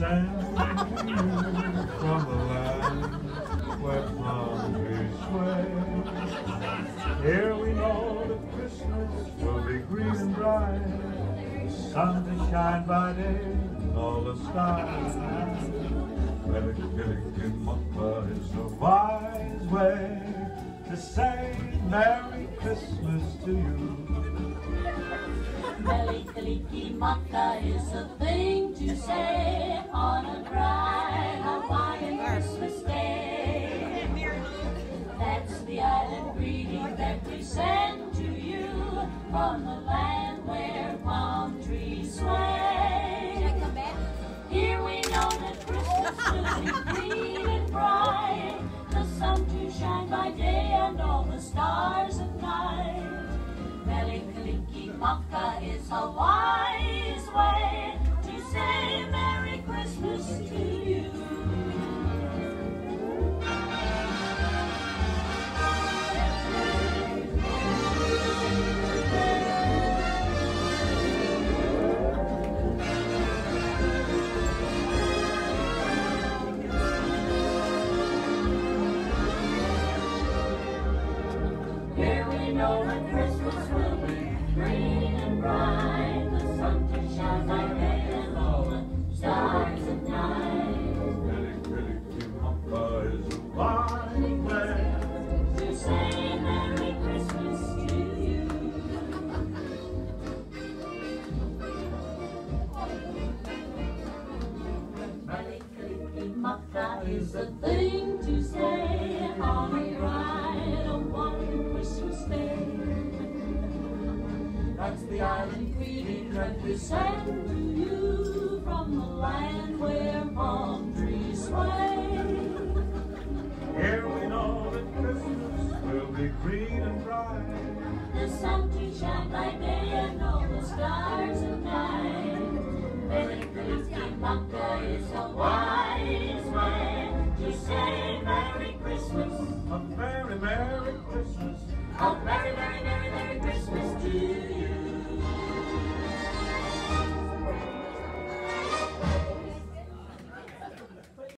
you from the land where trees sway. Here we know that Christmas will be green and bright, the sun to shine by day, and all the stars. Mele Kalikimaka is a wise way to say Merry Christmas to you. Mele Kalikimaka is a from the land where palm trees sway. Here we know that Christmas will be green and bright, the sun to shine by day and all the stars at night. Mele Kalikimaka is a Christmas to you. Here we know that Christmas will be is a thing to say on a bright Hawaiian Christmas day. That's the island greeting that we send to you from the land where palm trees sway. Here we know that Christmas will be green and bright. The sun to shine by day and all the stars at night. Maka is a wise say Merry